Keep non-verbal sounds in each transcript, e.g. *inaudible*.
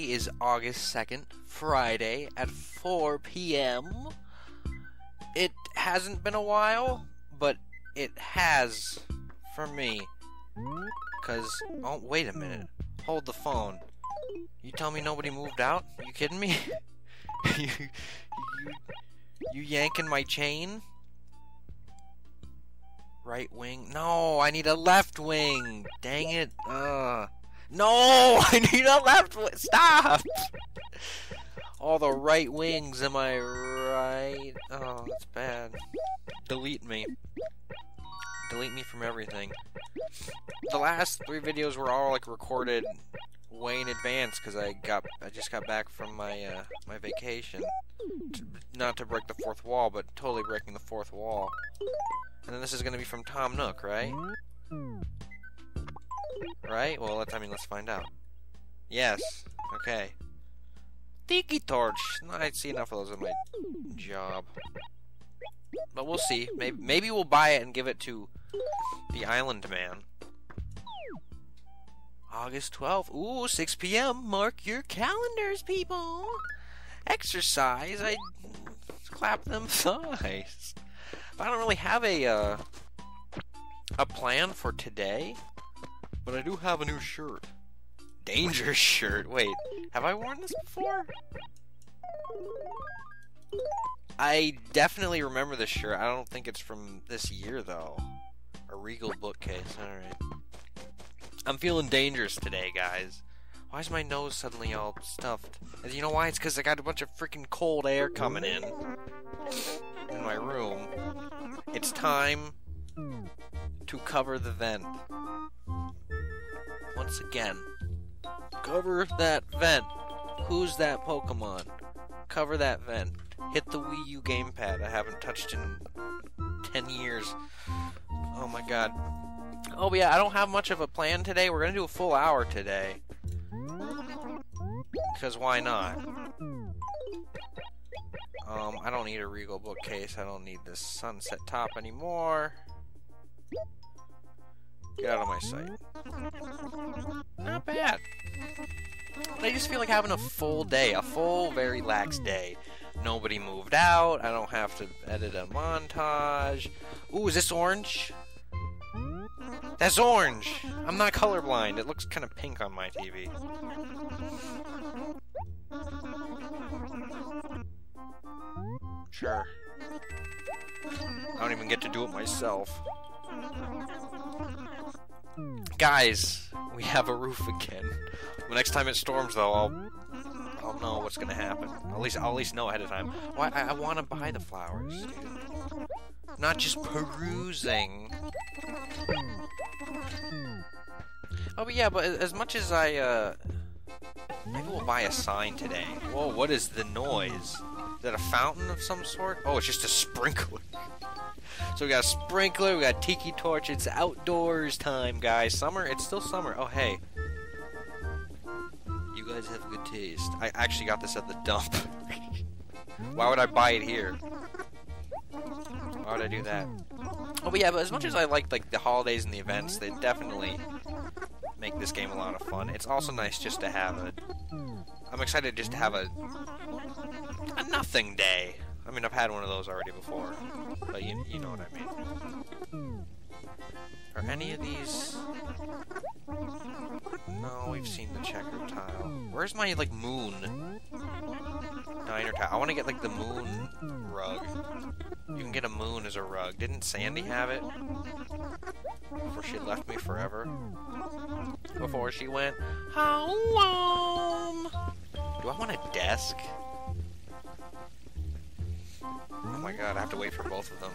Is August 2nd, Friday at 4 p.m. It hasn't been a while, but it has for me. Because, oh, wait a minute. Hold the phone. You tell me nobody moved out? You kidding me? *laughs* you, you, you yanking my chain? Right wing? No, I need a left wing. Dang it. Uh. No, *laughs* I need a left wing. Stop. All the right wings, am I right? Oh, that's bad. Delete me. Delete me from everything. The last three videos were all like recorded way in advance because I got I just got back from my uh, my vacation. Not to break the fourth wall, but totally breaking the fourth wall. And then this is gonna be from Tom Nook, right? Right? Well, let's I mean let's find out. Yes. Okay. Tiki torch. I see enough of those in my job. But we'll see. Maybe maybe we'll buy it and give it to the Island Man. August 12th. Ooh, 6 p.m. Mark your calendars, people. Exercise. I clap them thighs. But I don't really have a uh, a plan for today. But I do have a new shirt. Danger shirt. Wait, have I worn this before? I definitely remember this shirt. I don't think it's from this year though. A Regal bookcase. Alright. I'm feeling dangerous today, guys. Why is my nose suddenly all stuffed? And you know why? It's because I got a bunch of freaking cold air coming in. In my room. It's time to cover the vent. Once again. Cover that vent. Who's that Pokemon? Cover that vent. Hit the Wii U gamepad I haven't touched in 10 years. Oh my god. Oh yeah, I don't have much of a plan today. We're gonna do a full hour today. Because why not? Um, I don't need a Regal bookcase. I don't need this sunset top anymore. Get out of my sight. Just feel like having a full day. A full, very lax day. Nobody moved out. I don't have to edit a montage. Ooh, is this orange? That's orange! I'm not colorblind. It looks kind of pink on my TV. Sure. I don't even get to do it myself. Guys, we have a roof again. The next time it storms, though, I'll I'll know what's gonna happen. At least I'll at least know ahead of time. Why I, I want to buy the flowers, dude. Not just perusing. Oh, but yeah, but as much as I, uh... Maybe we'll buy a sign today. Whoa, what is the noise? Is that a fountain of some sort? Oh, it's just a sprinkler. *laughs* so we got a sprinkler, we got tiki torch. It's outdoors time, guys. Summer, it's still summer. Oh, hey. You guys have good taste. I actually got this at the dump. *laughs* Why would I buy it here? Why would I do that? Oh, but yeah, but as much as I like like the holidays and the events, they definitely make this game a lot of fun. It's also nice just to have a. I'm excited just to have a a nothing day. I mean, I've had one of those already before, but you you know what I mean. Are any of these? No, we've seen the checker tile. Where's my like moon? Diner tile. I want to get like the moon rug. You can get a moon as a rug. Didn't Sandy have it? Before she left me forever? Before she went home? Do I want a desk? Oh my god, I have to wait for both of them.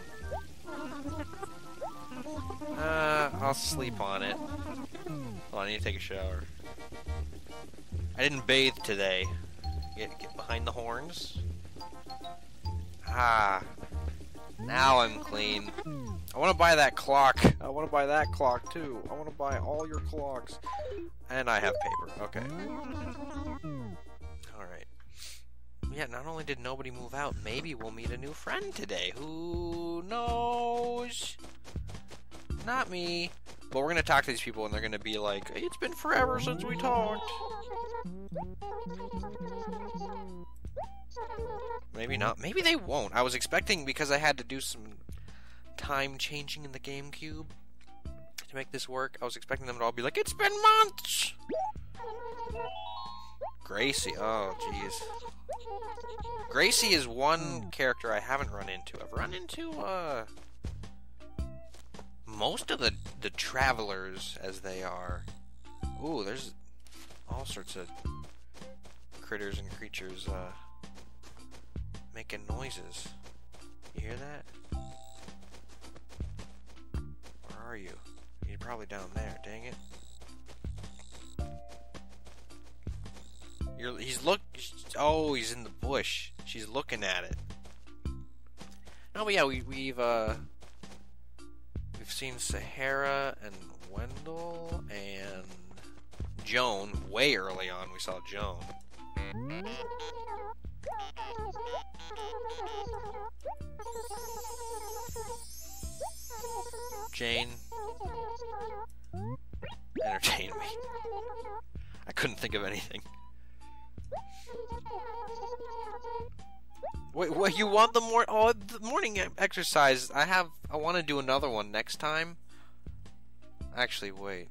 Uh, I'll sleep on it. Hold on, I need to take a shower. I didn't bathe today. Get, get behind the horns. Ah. Now I'm clean. I want to buy that clock. I want to buy that clock too. I want to buy all your clocks. And I have paper. Okay. Alright. Yeah, not only did nobody move out, maybe we'll meet a new friend today. Who knows? Not me. But we're gonna talk to these people and they're gonna be like, it's been forever since we talked. Maybe not. Maybe they won't. I was expecting because I had to do some time changing in the GameCube to make this work. I was expecting them to all be like, it's been months! Gracie. Oh, jeez. Gracie is one character I haven't run into. I've run into, uh... Most of the, the travelers, as they are. Ooh, there's all sorts of critters and creatures, uh... Making noises. You hear that? Are you? You're probably down there, dang it. You're, he's look. Oh, he's in the bush. She's looking at it. No, but yeah, we, we've uh, we've seen Sahara and Wendell and Joan way early on. We saw Joan. Jane, couldn't think of anything. Wait, what? You want the more? Oh, the morning exercise. I have. I want to do another one next time. Actually, wait.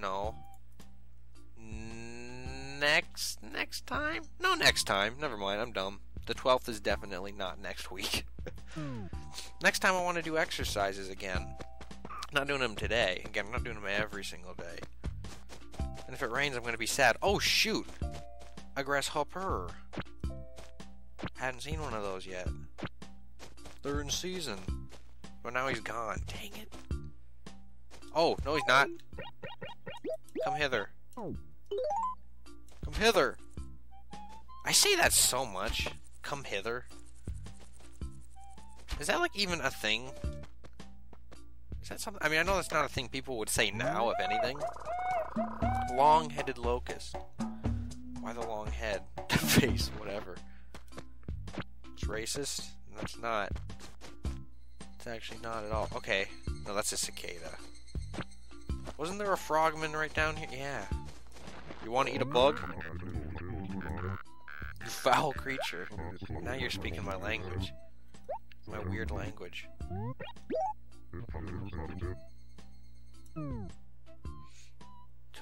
No. Next next time? No, next time. Never mind. I'm dumb. The 12th is definitely not next week. *laughs* next time I want to do exercises again. Not doing them today. Again, I'm not doing them every single day. And if it rains, I'm going to be sad. Oh, shoot! A grasshopper. Hadn't seen one of those yet. They're in season. But now he's gone. Dang it. Oh, no he's not. Come hither. Come hither. I say that so much. Come hither. Is that like even a thing? Is that something? I mean, I know that's not a thing people would say now, if anything. Long-headed locust. Why the long head? *laughs* The face, whatever. It's racist? It's not. It's actually not at all. Okay. No, that's a cicada. Wasn't there a frogman right down here? Yeah. You want to eat a bug? You foul creature. Now you're speaking my language. My weird language.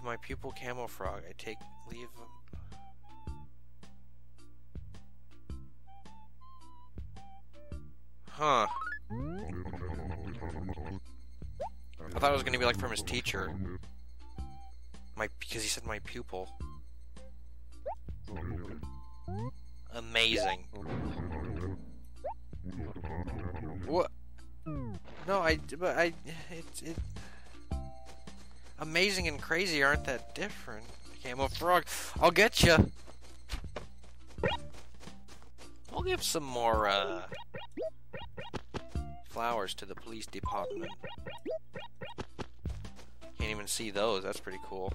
My pupil Camofrog, I take leave Huh. I thought it was gonna be like from his teacher. My because he said my pupil. Amazing. What? No, I but I it's it. Amazing and crazy aren't that different. Camo frog, I'll get you. I'll give some more uh flowers to the police department. Can't even see those, that's pretty cool.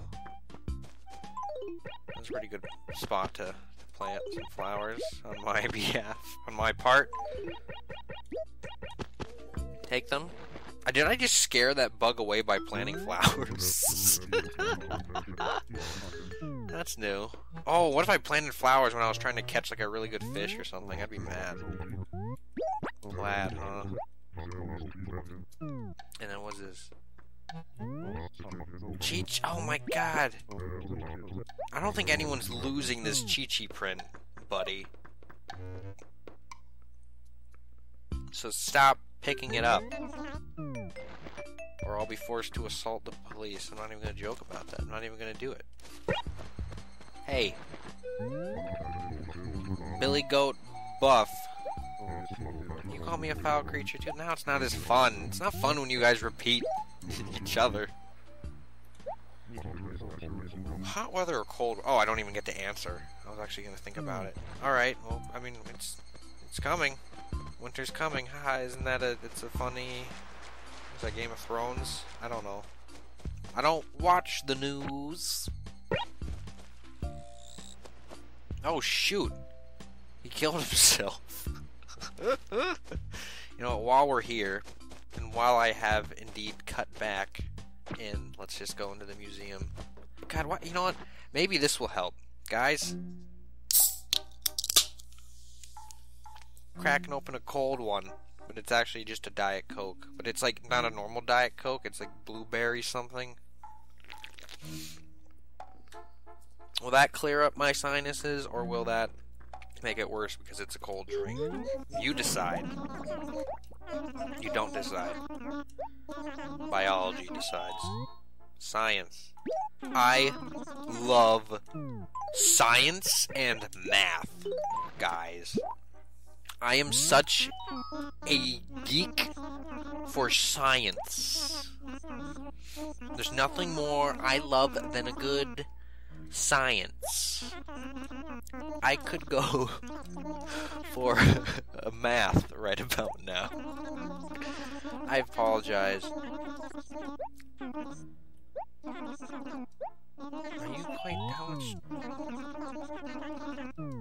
That's a pretty good spot to plant some flowers on my *laughs* behalf, on my part. Take them. Did I just scare that bug away by planting flowers? *laughs* That's new. Oh, what if I planted flowers when I was trying to catch like a really good fish or something? I'd be mad. Glad, huh? And then what's this? Cheech, oh my god! I don't think anyone's losing this Chi-Chi print, buddy. So stop picking it up. Or I'll be forced to assault the police. I'm not even gonna joke about that. I'm not even gonna do it. Hey. Billy Goat Buff you call me a foul creature too? Now it's not as fun. It's not fun when you guys repeat *laughs* each other. Hot weather or cold? Oh, I don't even get to answer. I was actually going to think about it. Alright, well, I mean, it's it's coming. Winter's coming. Haha, isn't that a, it's a funny, is that Game of Thrones? I don't know. I don't watch the news. Oh, shoot. He killed *laughs* himself. *laughs* you know, while we're here, and while I have indeed cut back in. Let's just go into the museum. God, what? You know what? Maybe this will help, guys. Cracking open a cold one, but it's actually just a diet coke. But it's like not a normal diet coke. It's like blueberry something. Will that clear up my sinuses, or will that make it worse because it's a cold drink? You decide. You don't decide. Biology decides. Science. I love science and math, guys. I am such a geek for science. There's nothing more I love than a good science. I could go *laughs* for *laughs* a math right about now. I apologize. Are you quite how much?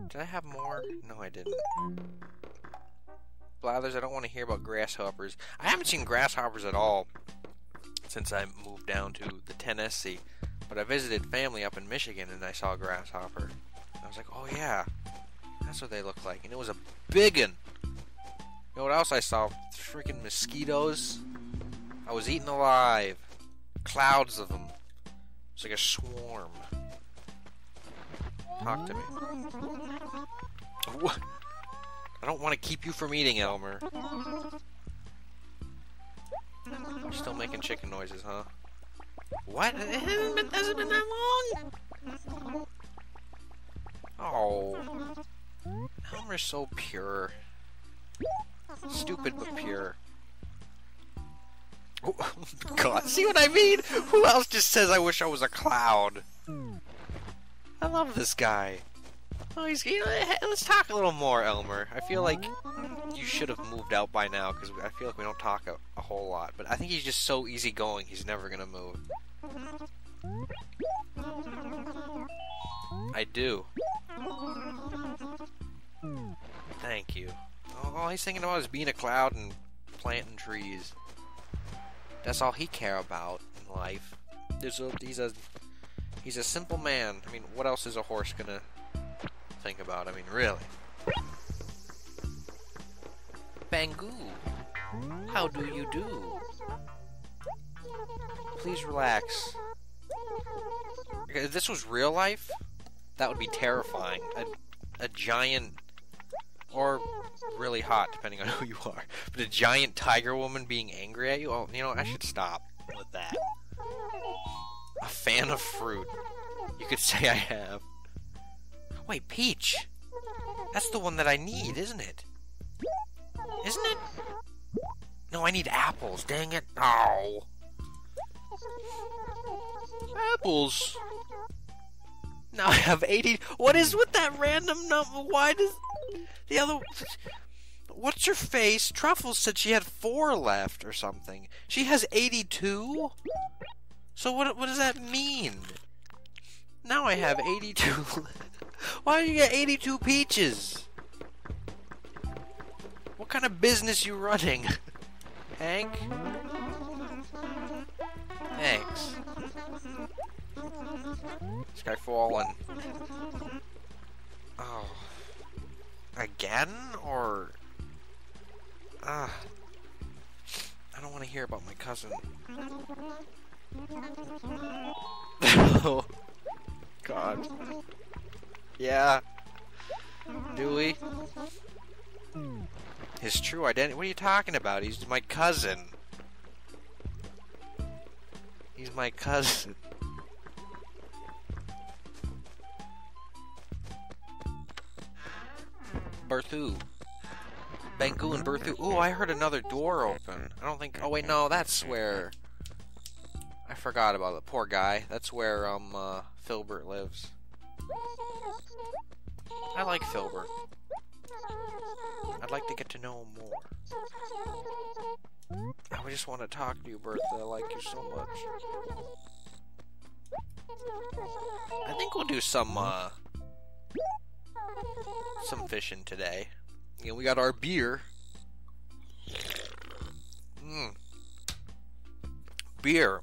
Did I have more? No, I didn't. Blathers, I don't want to hear about grasshoppers. I haven't seen grasshoppers at all since I moved down to the Tennessee. But I visited family up in Michigan and I saw a grasshopper. I was like, oh yeah, that's what they look like. And it was a big one. You know what else I saw? Freaking mosquitoes. I was eaten alive. Clouds of them. It's like a swarm. Talk to me. *laughs* What? I don't want to keep you from eating, Elmer. You're still making chicken noises, huh? What? It hasn't been, hasn't been that long? Oh. Elmer's so pure. Stupid but pure. Oh, *laughs* God, see what I mean? Who else just says I wish I was a cloud? I love this guy. Oh, he's. Know, let's talk a little more, Elmer. I feel like you should have moved out by now because I feel like we don't talk a, a, whole lot. But I think he's just so easygoing. He's never gonna move. I do. Thank you. All he's thinking about is being a cloud and planting trees. That's all he care about in life. There's a, he's a he's a simple man. I mean, what else is a horse gonna think about? I mean, really. Bangu, how do you do? Please relax. If this was real life, that would be terrifying. A, a giant, or really hot, depending on *laughs* who you are, but a giant tiger woman being angry at you? Oh, you know, I should stop with that. A fan of fruit. You could say I have. Wait, Peach! That's the one that I need, isn't it? Isn't it? No, I need apples, dang it. Oh. Apples. Now I have 80. What is with that random number? Why does the other. What's her face? Truffles said she had four left or something. She has 82? So what, what does that mean? Now I have 82. *laughs* Why do you get 82 peaches? What kind of business you running? *laughs* Hank? Thanks. This guy fallen. Oh. Again? Or... Ah. I don't want to hear about my cousin. oh. *laughs* *laughs* God. Yeah. Do we? His true identity? What are you talking about? He's my cousin. He's my cousin. Berthu. Bangu and Berthu. Oh, I heard another door open. I don't think. Oh wait, no, that's where. I forgot about the poor guy. That's where um uh, Filbert lives. I like Filbert. I'd like to get to know him more. I just want to talk to you, Bertha. I like you so much. I think we'll do some, uh, some fishing today. You know, we got our beer. Mmm. Beer.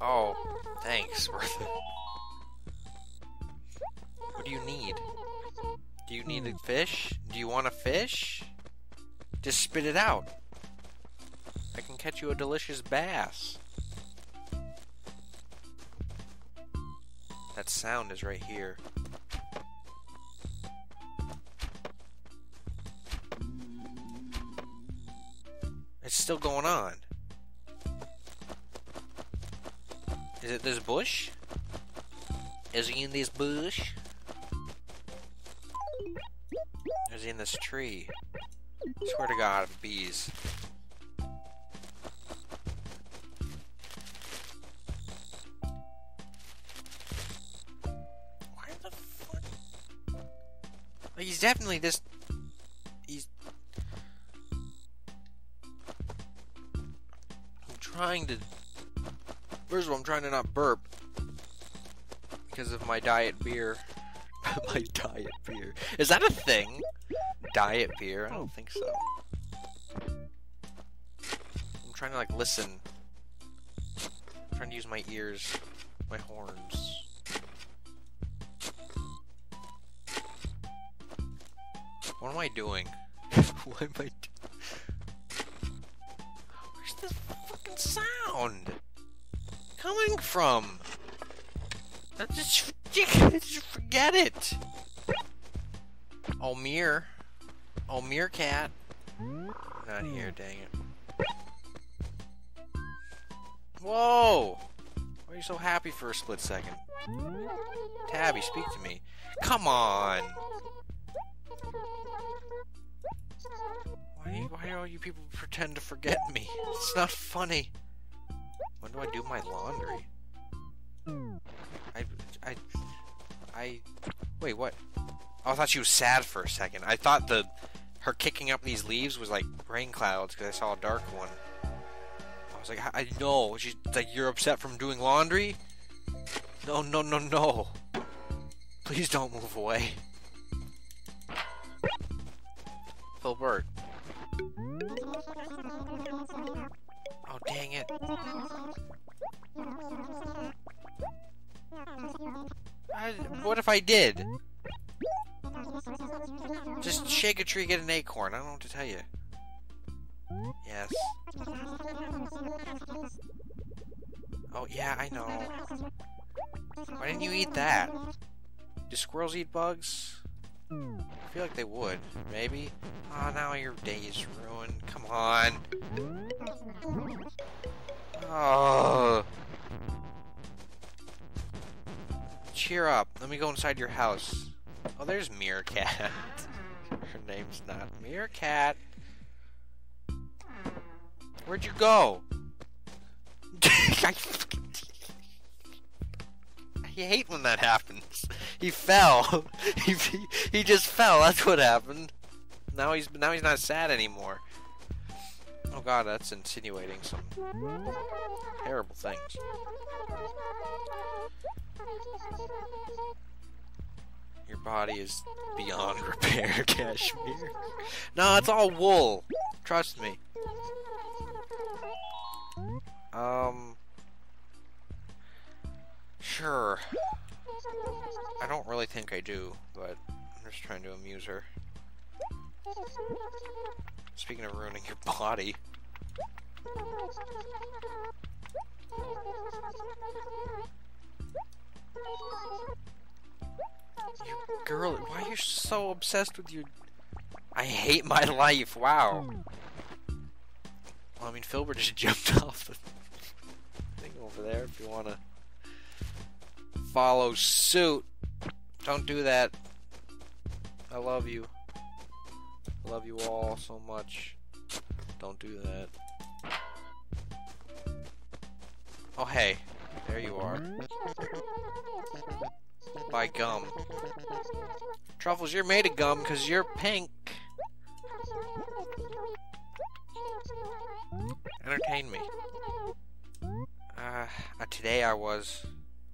Oh, thanks, Bertha. What do you need? Do you need a fish? Do you want a fish? Just spit it out. I can catch you a delicious bass. That sound is right here. It's still going on. Is it this bush? Is he in this bush? Is he in this tree? I Swear to God, bees. Why the fuck? Like, he's definitely this. He's. I'm trying to. First of all, I'm trying to not burp because of my diet beer. *laughs* my diet beer. Is that a thing? Diet beer? I don't think so. I'm trying to like listen. I'm trying to use my ears, my horns. What am I doing? *laughs* what am I doing? Where's this fucking sound coming from? That's Just, *laughs* just forget it. Oh, Mir. Oh, Meerkat. Not here, dang it. Whoa! Why are you so happy for a split second? Tabby, speak to me. Come on! Why, why do all you people pretend to forget me? It's not funny. When do I do my laundry? I, I, I, wait, what? I thought she was sad for a second. I thought the, her kicking up these leaves was like rain clouds because I saw a dark one. I was like, I know. She's like, you're upset from doing laundry? No, no, no, no. Please don't move away. Filbert. Oh, dang it. I, what if I did? Just shake a tree, get an acorn. I don't know what to tell you. Yes. Oh, yeah, I know. Why didn't you eat that? Do squirrels eat bugs? I feel like they would. Maybe? Oh, now your day is ruined. Come on. Oh. Cheer up. Let me go inside your house. Oh, there's Meerkat. *laughs* Her name's not Meerkat. Where'd you go? *laughs* I, hate when that happens. He fell. *laughs* he, he just fell. That's what happened. Now he's now he's not sad anymore. Oh god, that's insinuating some terrible things. Body is beyond *laughs* repair, Cashmere. no, it's all wool. Trust me. Um. Sure. I don't really think I do, but I'm just trying to amuse her. Speaking of ruining your body. You girl, why are you so obsessed with your... I hate my life, wow. Well, I mean, Filbert just *laughs* jumped off the thing over there if you want to follow suit. Don't do that. I love you. I love you all so much. Don't do that. Oh, hey. There you are. By gum. Truffles, you're made of gum because you're pink. Entertain me. Uh, uh, today I was.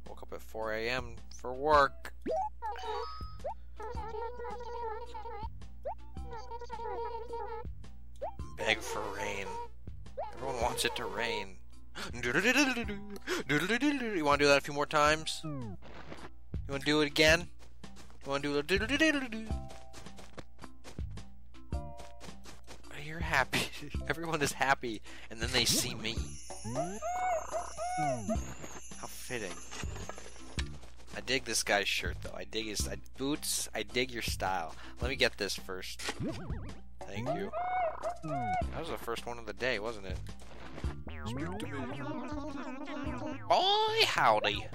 Woke up at 4 a.m. for work. Beg for rain. Everyone wants it to rain. *gasps* You want to do that a few more times? You want to do it again? You want to do a it? You're happy. *laughs* Everyone is happy, and then they see me. How fitting. I dig this guy's shirt, though. I dig his I, boots. I dig your style. Let me get this first. Thank you. That was the first one of the day, wasn't it? Boy, howdy.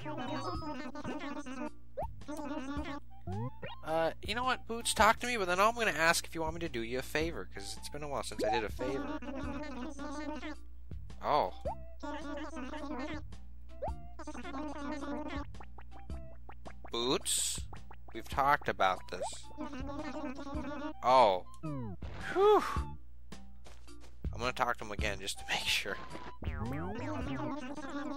Uh, you know what, Boots? Talk to me, but then I'm gonna ask if you want me to do you a favor, because it's been a while since I did a favor. Oh. Boots? We've talked about this. Oh. Whew. I'm gonna talk to him again just to make sure.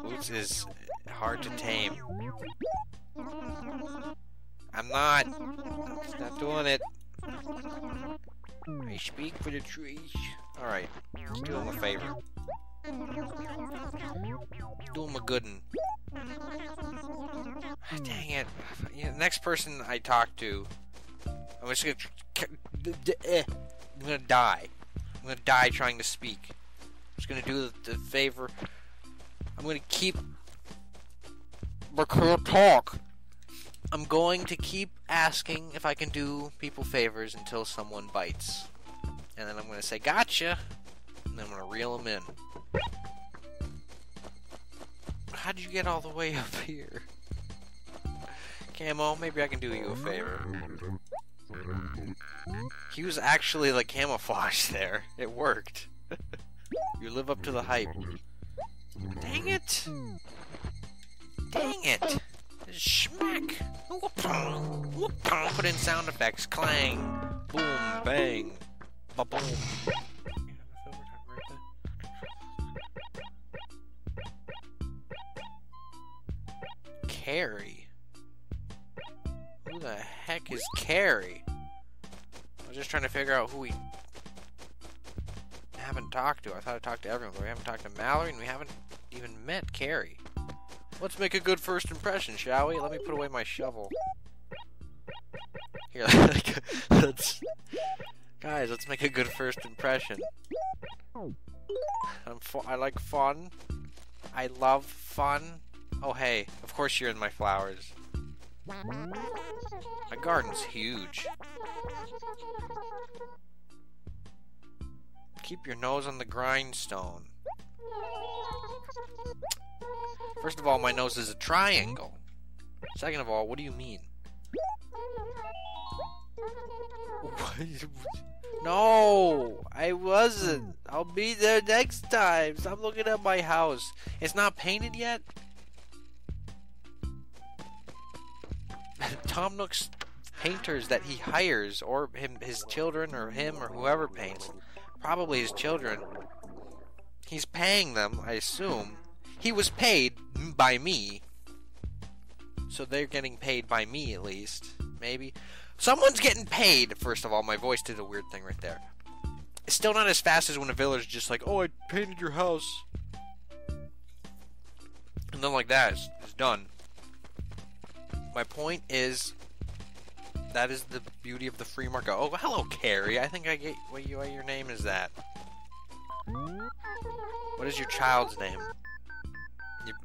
Boots is hard to tame. I'm not. I'm doing it. I speak for the trees. Alright, do him a favor. Do him a good one. Dang it. The next person I talk to, I'm just gonna. Eh, I'm gonna die. I'm gonna die trying to speak. I'm just gonna do the, the favor. I'm gonna keep. I can't talk. I'm going to keep asking if I can do people favors until someone bites. And then I'm going to say, gotcha! And then I'm going to reel them in. How'd you get all the way *laughs* up here? Camo, maybe I can do you a favor. He was actually like camouflaged there. It worked. *laughs* you live up to the hype. Dang it! Dang it! Schmack! Put in sound effects. Clang! Boom! Bang! Ba boom! Carrie? Who the heck is Carrie? I was just trying to figure out who we haven't talked to. I thought I talked to everyone, but we haven't talked to Mallary, and we haven't even met Carrie. Let's make a good first impression, shall we? Let me put away my shovel. Here, *laughs* let's... Guys, let's make a good first impression. I'm I like fun. I love fun. Oh, hey, of course you're in my flowers. My garden's huge. Keep your nose on the grindstone. First of all, my nose is a triangle. Second of all, what do you mean? *laughs* no, I wasn't. I'll be there next time. Stop looking at my house. It's not painted yet? *laughs* Tom Nook's painters that he hires, or him, his children, or him, or whoever paints, probably his children, he's paying them, I assume, he was paid by me. So they're getting paid by me at least. Maybe. Someone's getting paid, first of all. My voice did a weird thing right there. It's still not as fast as when a villager's just like, oh, I painted your house. And then like that, it's, it's done. My point is, that is the beauty of the free market. Oh, hello, Carrie. I think I get what, you, what your name is that. What is your child's name?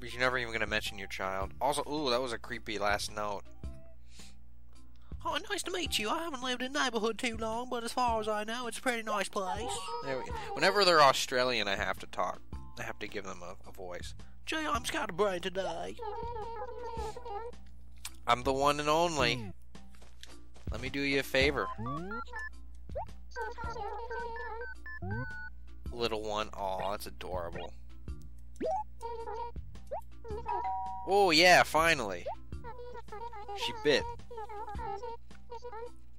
You're never even going to mention your child. Also, ooh, that was a creepy last note. Oh, nice to meet you. I haven't lived in the neighborhood too long, but as far as I know, it's a pretty nice place. Whenever they're Australian, I have to talk. I have to give them a, a voice. Gee, I'm scatterbrained today. I'm the one and only. Let me do you a favor. Little one. Aw, that's adorable. Oh yeah, finally. She bit.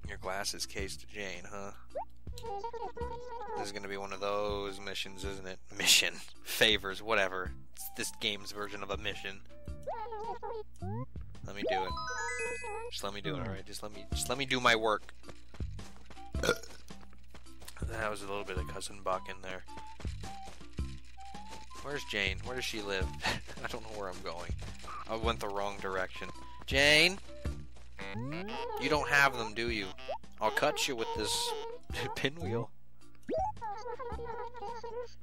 Your glasses cased to Jane, huh? This is gonna be one of those missions, isn't it? Mission. Favors, whatever. It's this game's version of a mission. Let me do it. Just let me do it, alright? Just let me just let me do my work. *coughs* that was a little bit of cousin Buck in there. Where's Jane? Where does she live? *laughs* I don't know where I'm going. I went the wrong direction. Jane? You don't have them, do you? I'll cut you with this *laughs* pinwheel.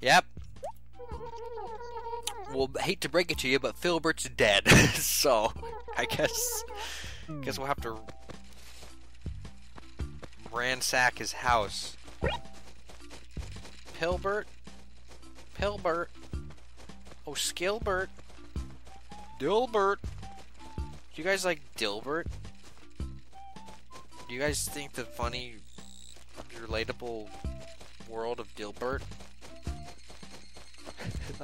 Yep. Well, hate to break it to you, but Filbert's dead. *laughs* so, I guess, guess we'll have to ransack his house. Pilbert? Pilbert? Oh, Skilbert? Dilbert? Do you guys like Dilbert? Do you guys think the funny, relatable world of Dilbert?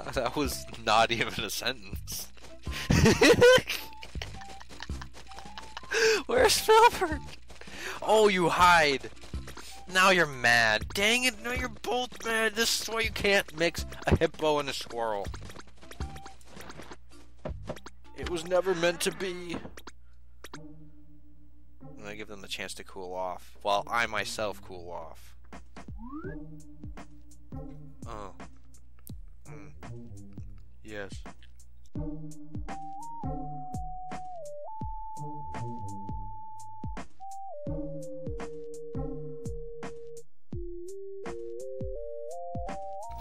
*laughs* that was not even a sentence. *laughs* Where's Filbert? Oh, you hide. Now you're mad. Dang it, now you're both mad. This is why you can't mix a hippo and a squirrel. It was never meant to be. I'm gonna give them the chance to cool off, while I myself cool off. Oh. Mm. Yes.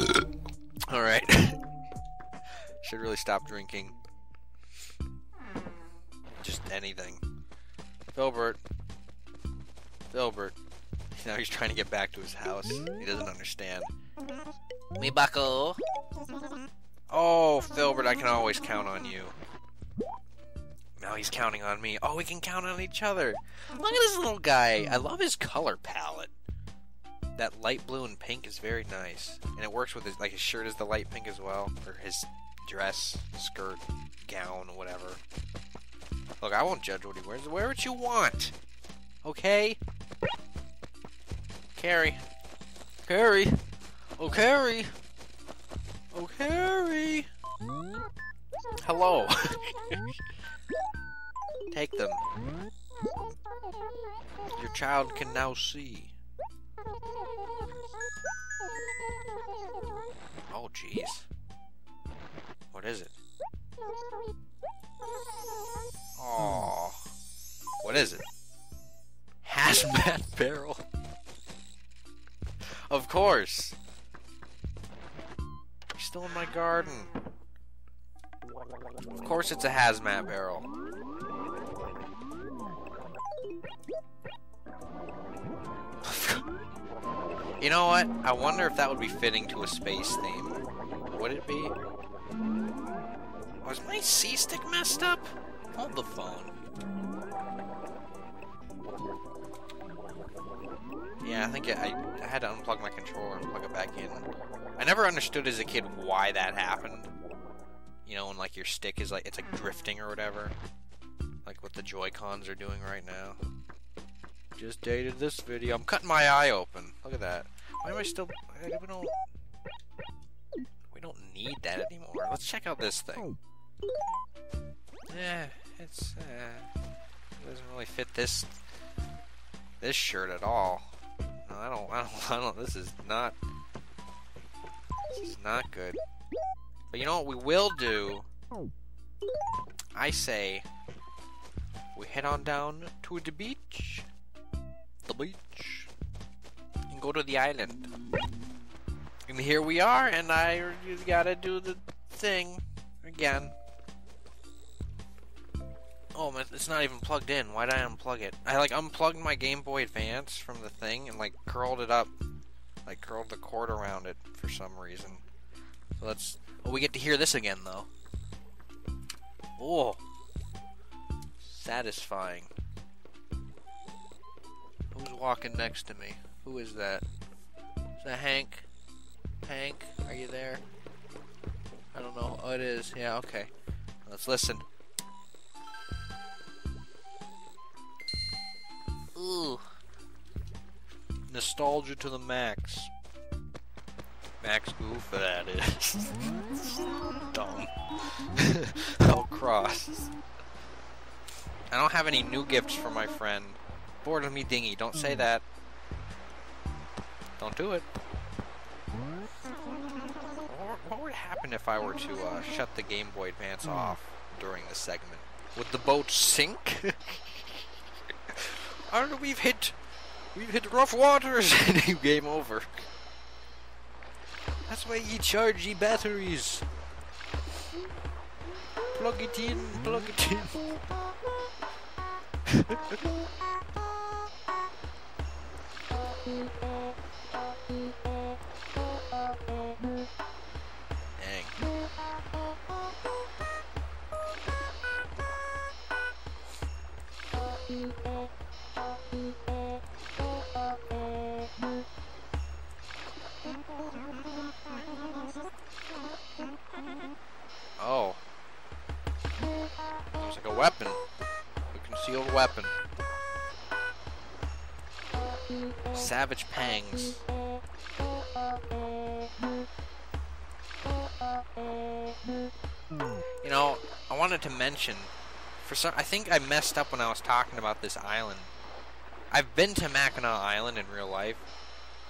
*laughs* Alright. *laughs* Should really stop drinking. Anything. Filbert. Filbert. *laughs* Now he's trying to get back to his house. He doesn't understand. Me buckle. Oh, Filbert, I can always count on you. Now he's counting on me. Oh, we can count on each other. Look at this little guy. I love his color palette. That light blue and pink is very nice. And it works with his, like his shirt is the light pink as well. Or his dress, skirt, gown, whatever. Look, I won't judge what he wears. Wear what you want. Okay? Carrie. Carrie. Oh, Carrie. Oh, Carrie. Hello. *laughs* Take them. Your child can now see. Oh, jeez. What is it? What is it? Hazmat barrel. Of course. You're still in my garden. Of course it's a hazmat barrel. you know what? I wonder if that would be fitting to a space theme. Would it be? Was my C-stick messed up? Hold the phone. Yeah, I think I, I had to unplug my controller and plug it back in. I never understood as a kid why that happened. You know, when like your stick is like, it's like drifting or whatever. Like what the Joy-Cons are doing right now. Just dated this video. I'm cutting my eye open. Look at that. Why am I still... We don't... We don't need that anymore. Let's check out this thing. Yeah, it's... Uh, it doesn't really fit this... This shirt at all. I don't... I don't... *laughs* I don't... This is not... This is not good. But you know what we will do? I say... We head on down to the beach. The beach. And go to the island. And here we are, and I gotta do the thing again. Oh, it's not even plugged in. Why did I unplug it? I like unplugged my Game Boy Advance from the thing and like curled it up, like curled the cord around it for some reason. So let's. Oh, we get to hear this again though. Oh, satisfying. Who's walking next to me? Who is that? Is that Hank? Hank, are you there? I don't know. Oh, it is. Yeah, okay. Let's listen. Ooh. Nostalgia to the max. Max goof that is. *laughs* Dumb. *laughs* How cross. I don't have any new gifts for my friend. Bored of me dingy. Don't say that. Don't do it. What would happen if I were to uh, shut the Game Boy Advance off during this segment? Would the boat sink? *laughs* I we've hit... We've hit rough waters! *laughs* and game over. That's why you charge ye batteries. Plug it in, plug it in. *laughs* weapon. Savage Pangs. You know, I wanted to mention, for some, I think I messed up when I was talking about this island. I've been to Mackinac Island in real life,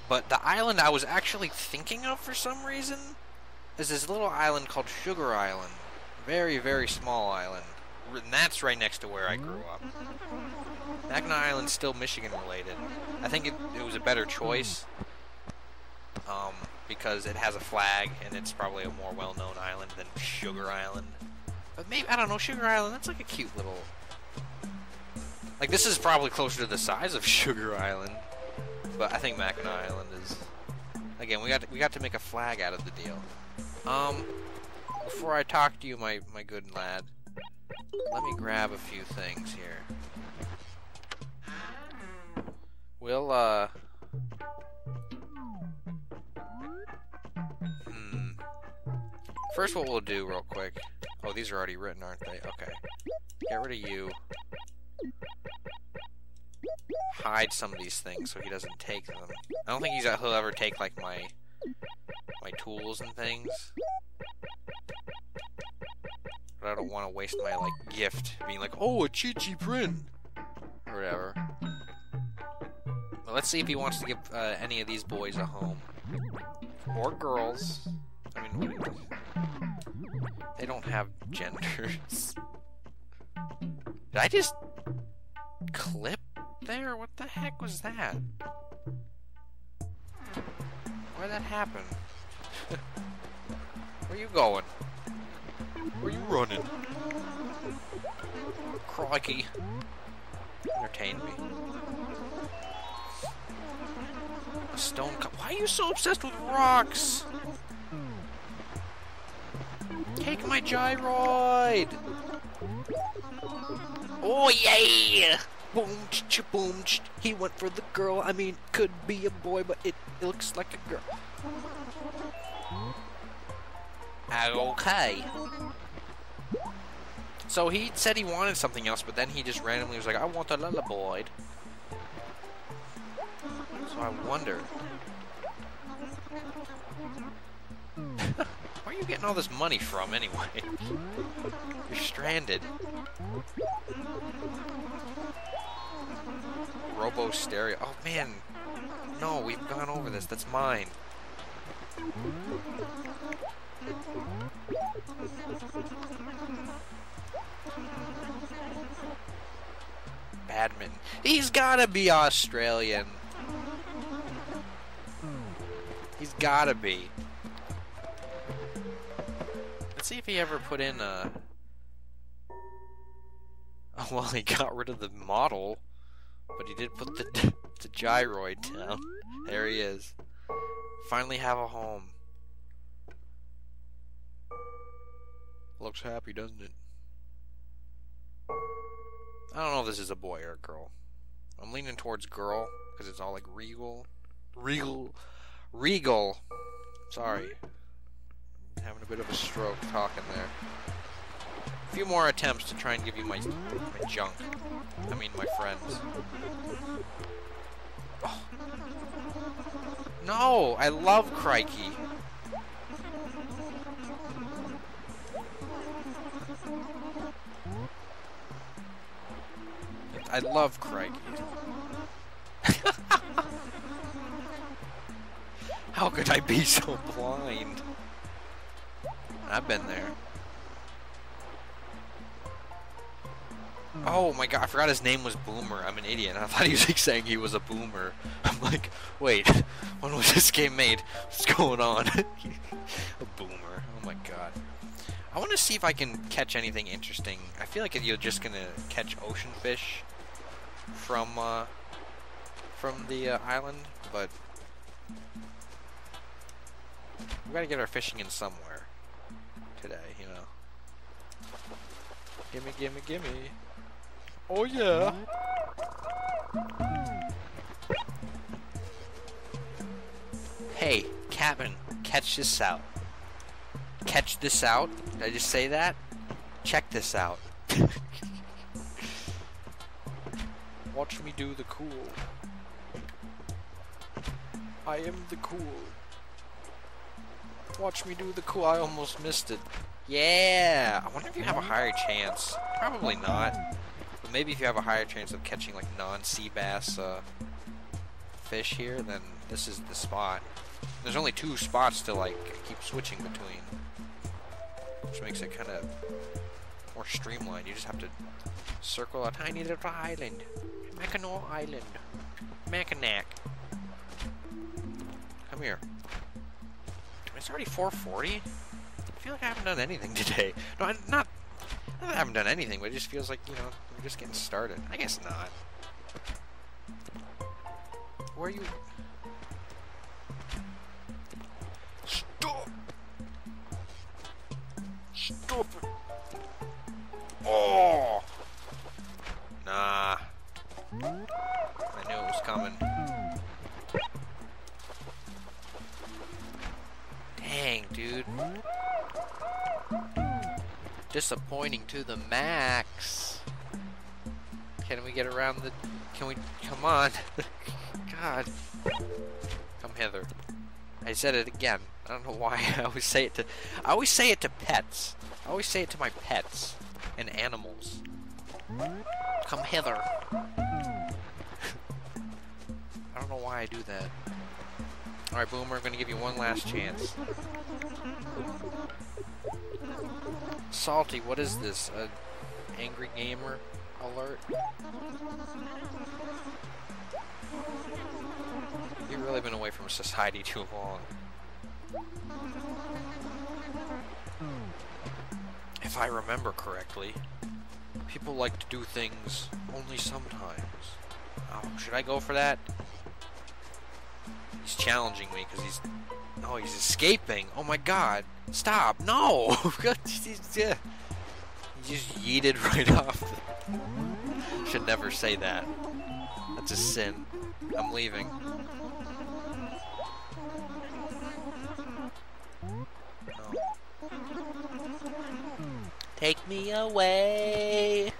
but the island I was actually thinking of for some reason is this little island called Sugar Island. Very, very small island. And that's right next to where I grew up. Mm-hmm. Mackinac Island's still Michigan related. I think it, it was a better choice um, because it has a flag and it's probably a more well-known island than Sugar Island. But maybe, I don't know, Sugar Island, that's like a cute little... Like, this is probably closer to the size of *laughs* Sugar Island. But I think Mackinac Island is... Again, we got to, we got to make a flag out of the deal. Um, before I talk to you, my, my good lad, let me grab a few things here. We'll, uh... Hmm. First what we'll do real quick... Oh, these are already written, aren't they? Okay. Get rid of you. Hide some of these things so he doesn't take them. I don't think he's, he'll ever take, like, my my tools and things. But I don't want to waste my, like, gift being like, oh, a Chi-Chi print! Or whatever. Let's see if he wants to give uh, any of these boys a home. Or girls. I mean, they don't have genders. Did I just clip there? What the heck was that? Why'd that happen? *laughs* Where are you going? Where are you running? Crikey. Entertain me. A stone cup. Why are you so obsessed with rocks? Take my gyroid! Oh yeah! Boom, ch boom, ch he went for the girl. I mean, could be a boy, but it, it looks like a girl. Okay. So he said he wanted something else, but then he just randomly was like, I want a lullaboid. So I wonder. Where are you getting all this money from, anyway? You're stranded. Robo Stereo. Oh, man. No, we've gone over this. That's mine. Badminton. He's gotta be Australian. Gotta be. Let's see if he ever put in a... *laughs* Oh, well, he got rid of the model. But he did put the, *laughs* the gyroid down. *laughs* There he is. Finally have a home. Looks happy, doesn't it? I don't know if this is a boy or a girl. I'm leaning towards girl because it's all like regal. Regal. Regal. Sorry. I'm having a bit of a stroke talking there. A few more attempts to try and give you my, my junk. I mean, my friends. Oh. No, I love Crikey. I love Crikey. *laughs* How could I be so blind? I've been there. Oh my god, I forgot his name was Boomer. I'm an idiot. *laughs* I thought he was like saying he was a boomer. *laughs* I'm like, wait, *laughs* when was this game made? What's going on? a boomer. Oh my god. I want to see if I can catch anything interesting. I feel like you're just gonna catch ocean fish from uh, from the uh, island, but we gotta get our fishing in somewhere today, you know. Gimme, gimme, gimme. Oh yeah. Hey, Captain, catch this out. Catch this out? Did I just say that? Check this out. *laughs* Watch me do the cool. I am the cool. Watch me do the cool. I almost missed it. Yeah! I wonder if you have a higher chance. Probably not. But maybe if you have a higher chance of catching like non-sea bass uh, fish here, then this is the spot. There's only two spots to like keep switching between. Which makes it kind of more streamlined. You just have to circle a tiny little island. Mackinac Island. Mackinac. Come here. It's already 440? I feel like I haven't done anything today. No, I'm not... I haven't done anything, but it just feels like, you know, we're just getting started. I guess not. Where are you... Stop! Stop it! Oh! Nah. I knew it was coming. Disappointing to the max. Can we get around the... Can we... Come on. *laughs* God. Come hither. I said it again. I don't know why *laughs* I always say it to... I always say it to pets. I always say it to my pets. And animals. Come hither. *laughs* I don't know why I do that. Alright, Boomer, I'm gonna give you one last chance. Salty, what is this? Angry gamer alert? You've really been away from society too long. If I remember correctly, people like to do things only sometimes. Oh, should I go for that? He's challenging me because he's... Oh, he's escaping. Oh my god. Stop. No! *laughs* he just yeeted right *laughs* off. Should never say that. That's a sin. I'm leaving. Oh. Take me away.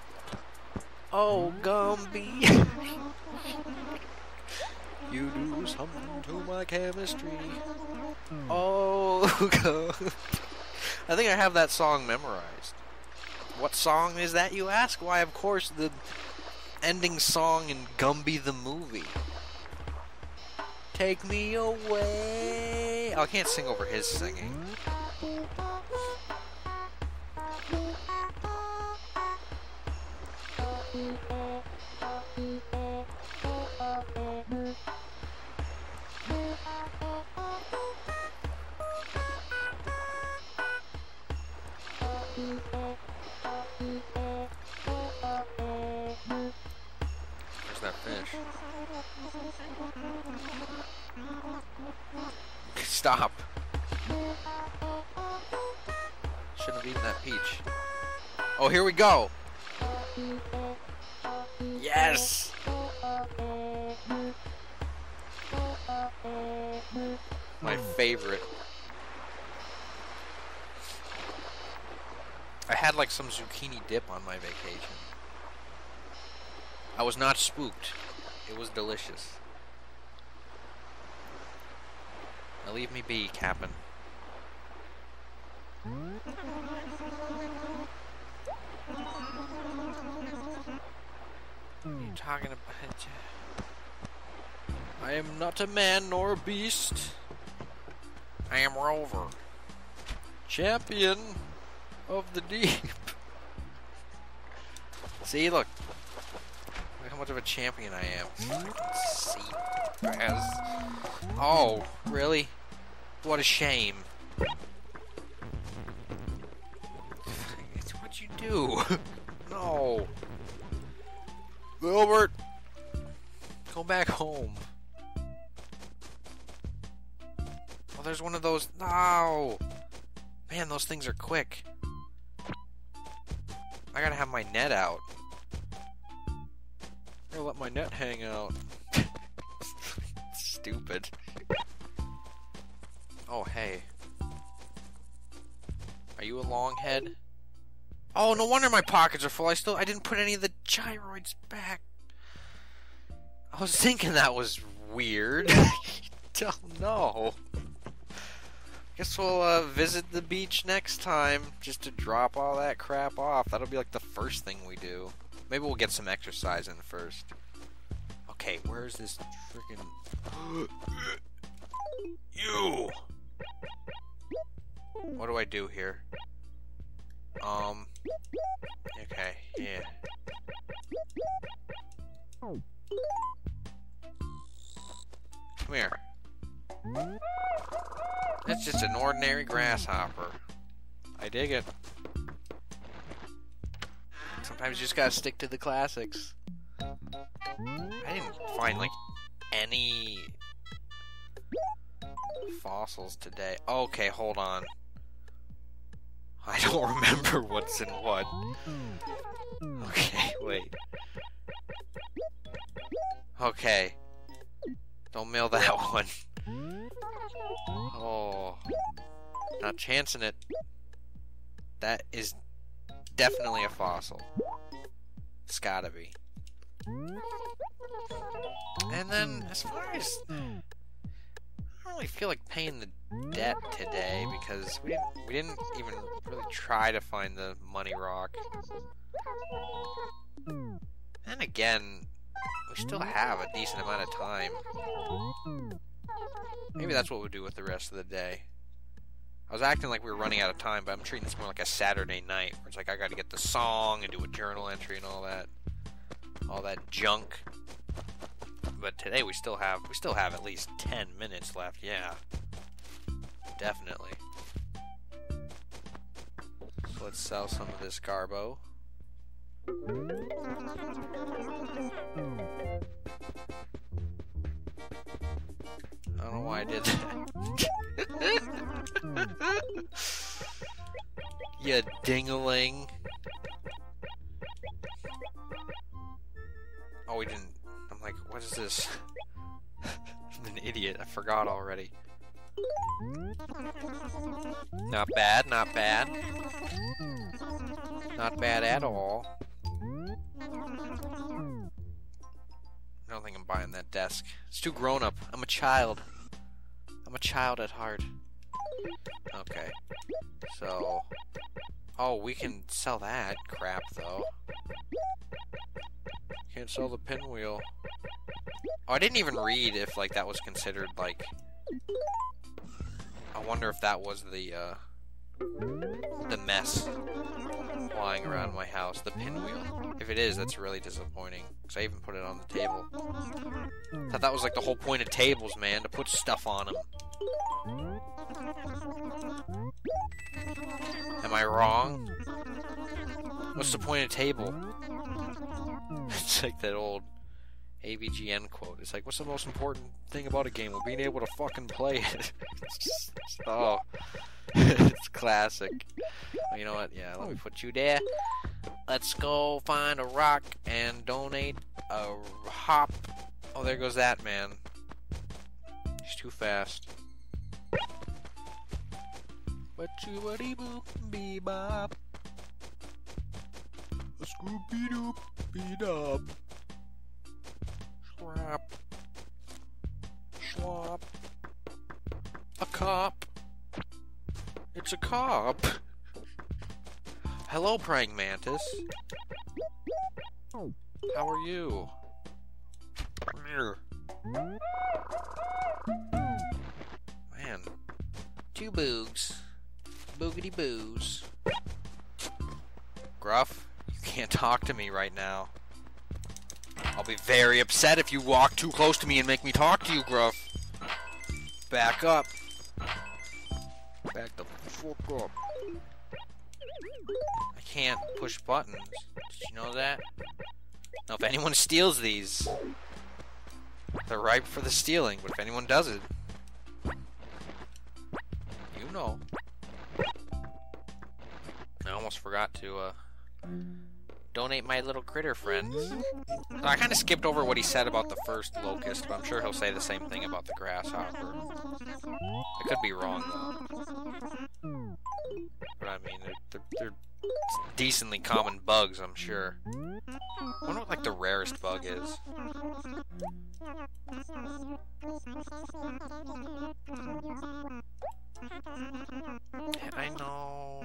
Oh, Gumby. *laughs* you do something to my chemistry. Hmm. Oh, *laughs* I think I have that song memorized. What song is that, you ask? Why, of course, the ending song in Gumby the movie. Take me away. Oh, I can't sing over his singing. Where's Oh, here we go. Yes! My favorite. I had like some zucchini dip on my vacation. I was not spooked. It was delicious. Now leave me be, Captain. Not a man nor a beast. I am Rover. Champion of the deep. *laughs* See, look. Look how much of a champion I am. See, Oh, really? What a shame. It's what you do. *laughs* no. Wilbert, go back home. There's one of those. No. Man, those things are quick. I gotta have my net out. I let my net hang out. *laughs* Stupid. Oh, hey. Are you a long head? Oh, no wonder my pockets are full. I still I didn't put any of the gyroids back. I was thinking that was weird. *laughs* Don't know. Guess we'll uh, visit the beach next time just to drop all that crap off. That'll be like the first thing we do. Maybe we'll get some exercise in first. Okay, where's this freaking... *gasps* you! What do I do here? Um... Okay, yeah. Come here. That's just an ordinary grasshopper. I dig it. Sometimes you just gotta stick to the classics. I didn't find, like, any fossils today. Okay, hold on. I don't *laughs* remember what's in what. Okay, wait. Okay. Don't mail that *laughs* one. Oh. Not chancing it. That is definitely a fossil. It's gotta be. And then, as far as... I don't really feel like paying the debt today because we didn't, we didn't even really try to find the money rock. And again, we still have a decent amount of time. Maybe that's what we'll do with the rest of the day. I was acting like we were running out of time, but I'm treating this more like a Saturday night, where it's like I gotta get the song and do a journal entry and all that. All that junk. But today we still have we still have at least 10 minutes left, yeah. Definitely. So let's sell some of this garbo. I don't know why I did that. *laughs* you dingaling. Oh, we didn't. I'm like, what is this? *laughs* I'm an idiot. I forgot already. Not bad, not bad. Not bad at all. I don't think I'm buying that desk. It's too grown up. I'm a child. I'm a child at heart. Okay. So... Oh, we can sell that crap, though. Can't sell the pinwheel. Oh, I didn't even read if, like, that was considered, like... I wonder if that was the, uh... The mess lying around oh. my house, the pinwheel. If it is, that's really disappointing, because I even put it on the table. Thought that was like the whole point of tables, man, to put stuff on them. Am I wrong? What's the point of table? *laughs* it's like that old AVGN quote. It's like, what's the most important thing about a game? Well, being able to fucking play it. *laughs* oh, *laughs* it's classic. Well, you know what? Yeah, let me put you there. Let's go find a rock and donate a hop. Oh, there goes that man. He's too fast. But you boop bebop. A Scooby Doo beat up. Scrap. Schlop. A cop. It's a cop. Hello, praying mantis. How are you? Here. Man. Two boogs. boogity boos. Gruff, you can't *laughs* talk to me right now. I'll be very upset if you walk too close to me and make me talk to you, Gruff. Back up. Back the fuck up. I can't push buttons. Did you know that? Now, if anyone steals these, they're ripe for the stealing, but if anyone does it, you know. I almost forgot to, uh, donate my little critter friends. I kind of skipped over what he said about the first locust, but I'm sure he'll say the same thing about the grasshopper. I could be wrong, though. But I mean, they're, they're, they're decently common bugs, I'm sure. I wonder what, like, the rarest bug is. I know.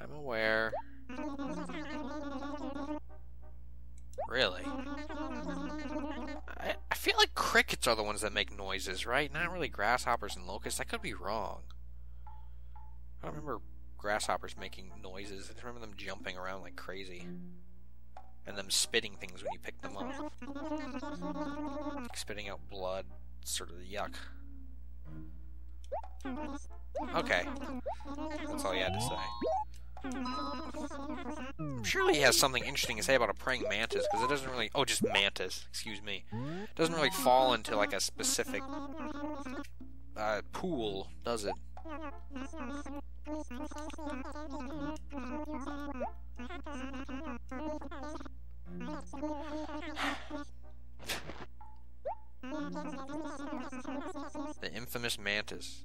I'm aware. Really? I, I feel like crickets are the ones that make noises, right? Not really grasshoppers and locusts. I could be wrong. I don't remember grasshoppers making noises. I just remember them jumping around like crazy. And them spitting things when you pick them up. Like spitting out blood. Sort of yuck. Okay. That's all you had to say. Surely he has something interesting to say about a praying mantis, because it doesn't really... Oh, just mantis. Excuse me. It doesn't really fall into, like, a specific uh, pool, does it? *sighs* the infamous mantis.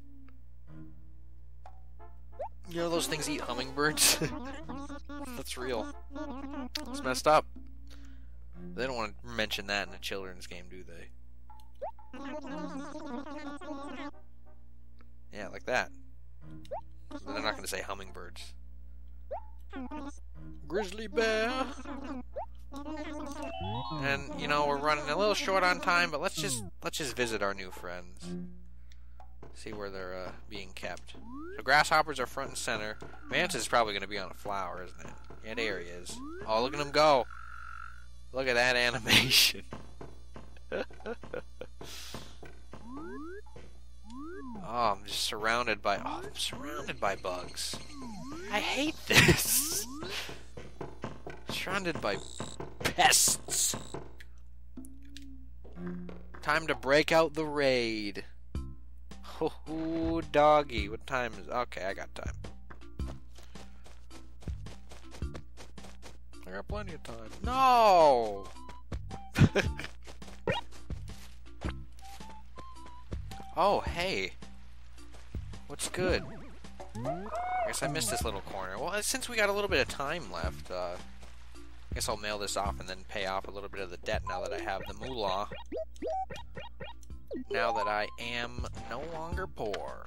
You know those things eat hummingbirds? *laughs* That's real. It's messed up. They don't want to mention that in a children's game, do they? Yeah, like that. They're not going to say hummingbirds. Grizzly bear. And you know we're running a little short on time, but let's just let's just visit our new friends. See where they're uh, being kept. So grasshoppers are front and center. Mantis is probably going to be on a flower, isn't it? Yeah, there he is. Oh, look at him go! Look at that *laughs* animation. *laughs* Oh, I'm just surrounded by. Oh, I'm surrounded by bugs. I hate this. *laughs* surrounded by pests. Time to break out the raid. Oh, doggy. What time is? Okay, I got time. I got plenty of time. No. *laughs* oh, hey. What's good? I guess I missed this little corner. Well, since we got a little bit of time left, uh, I guess I'll mail this off and then pay off a little bit of the debt now that I have the moolah. Now that I am no longer poor.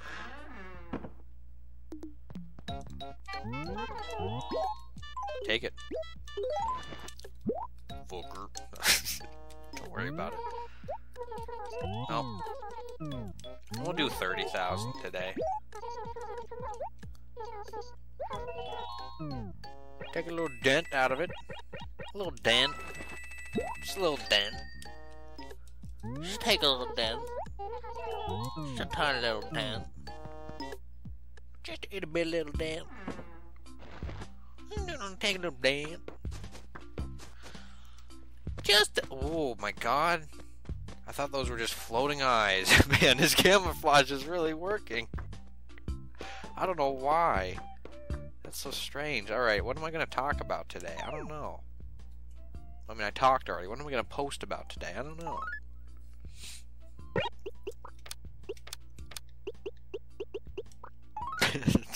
Take it. Fucker. *laughs* Don't worry about it. Nope. We'll do 30,000 today. Take a little dent out of it. A little dent. Just a little dent. Just take a little dent. Just a tiny little dent. Just a bitty little dent. Take a little dent. Just, oh my god. I thought those were just floating eyes. *laughs* Man, his camouflage is really working. I don't know why. That's so strange. Alright, what am I going to talk about today? I don't know. I mean, I talked already. What am I going to post about today? I don't know.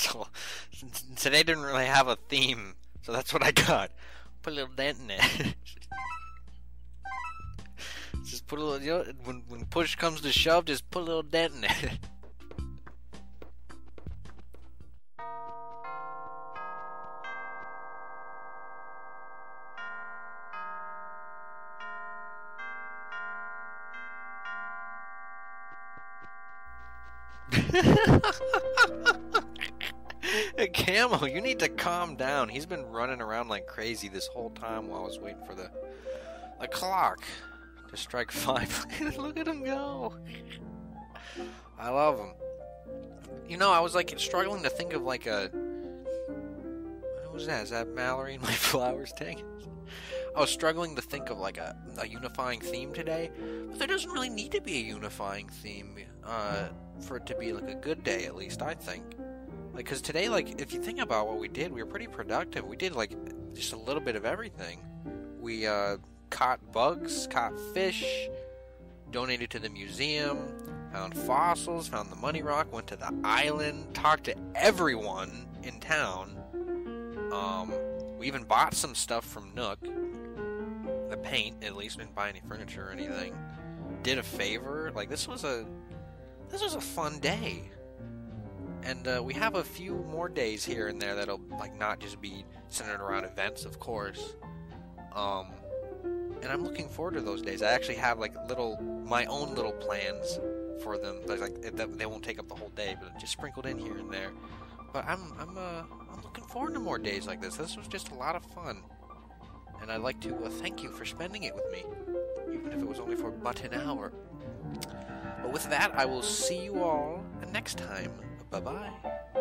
*laughs* so, today didn't really have a theme, so that's what I got. Put a little dent in it. *laughs* just put a little, you know, when, when push comes to shove, just put a little dent in it. *laughs* *laughs* Camo, you need to calm down. He's been running around like crazy this whole time while I was waiting for the the clock to strike five. *laughs* Look at him go. I love him. You know, I was like struggling to think of like a. What was that? Is that Mallary and my *laughs* flowers tank? I was struggling to think of like a, a unifying theme today, but there doesn't really need to be a unifying theme uh, for it to be like a good day, at least I think. Like, cause today, like, if you think about what we did, we were pretty productive. We did like just a little bit of everything. We uh, caught bugs, caught fish, donated to the museum, found fossils, found the money rock, went to the island, talked to everyone in town. Um, we even bought some stuff from Nook. The paint, at least, didn't buy any furniture or anything. Did a favor. Like this was a this was a fun day. And uh, we have a few more days here and there that'll like not just be centered around events, of course. Um, and I'm looking forward to those days. I actually have like little my own little plans for them. Like they won't take up the whole day, but just sprinkled in here and there. But I'm I'm uh, I'm looking forward to more days like this. This was just a lot of fun, and I'd like to uh, thank you for spending it with me, even if it was only for but an hour. But with that, I will see you all next time. Bye bye.